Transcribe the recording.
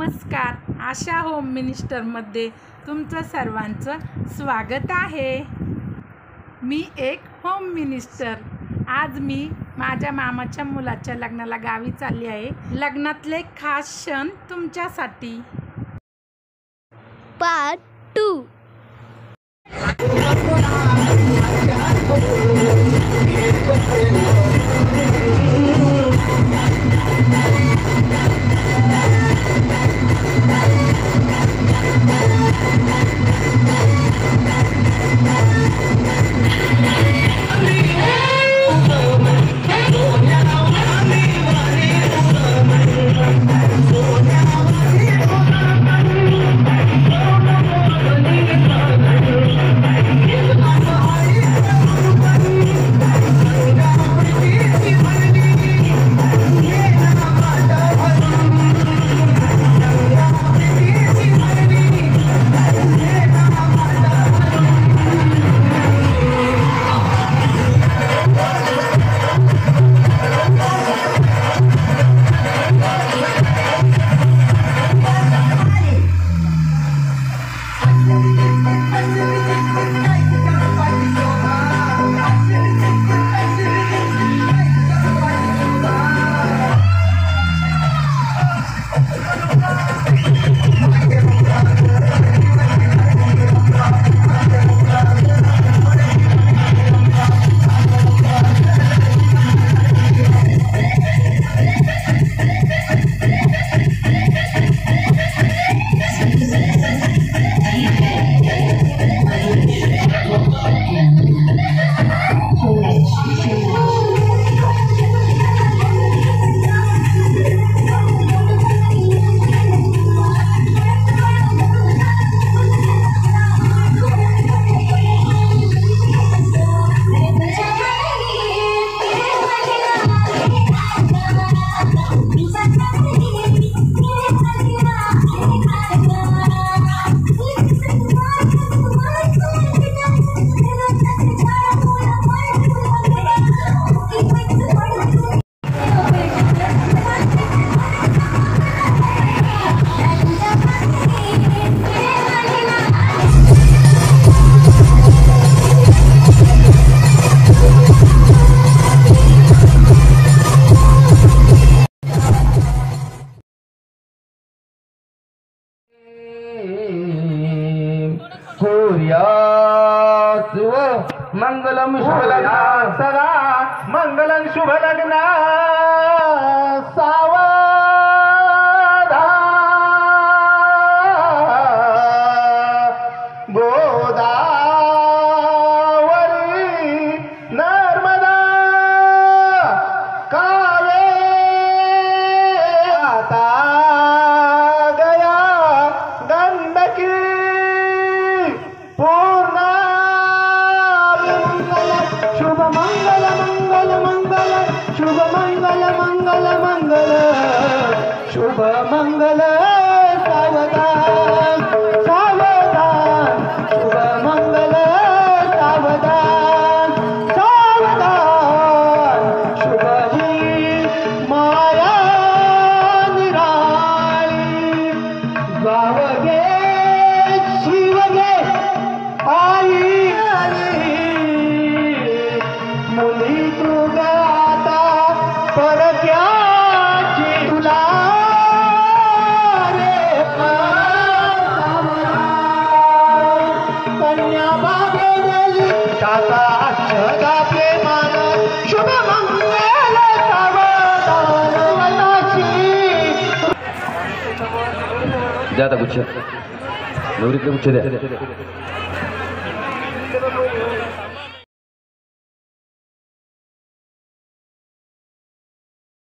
नमस्कार. आशा होम मिनिस्टरमध्ये तुमचं सर्वांचं स्वागत आहे. मी एक होम मिनिस्टर. आज मी माझ्या मामाच्या मुलाच्या लग्नाला गावी चालली आहे. लग्नातले खास क्षण तुमच्यासाठी. पार्ट टू सूर्याच मंगलम शुभ लग्ना सदा। मंगलम शुभ लग्ना शुभ मंगल मंगल। मंगल शुभ मंगल सावधान आता गुच्छ. नवरीतलं गुच्छ द्या.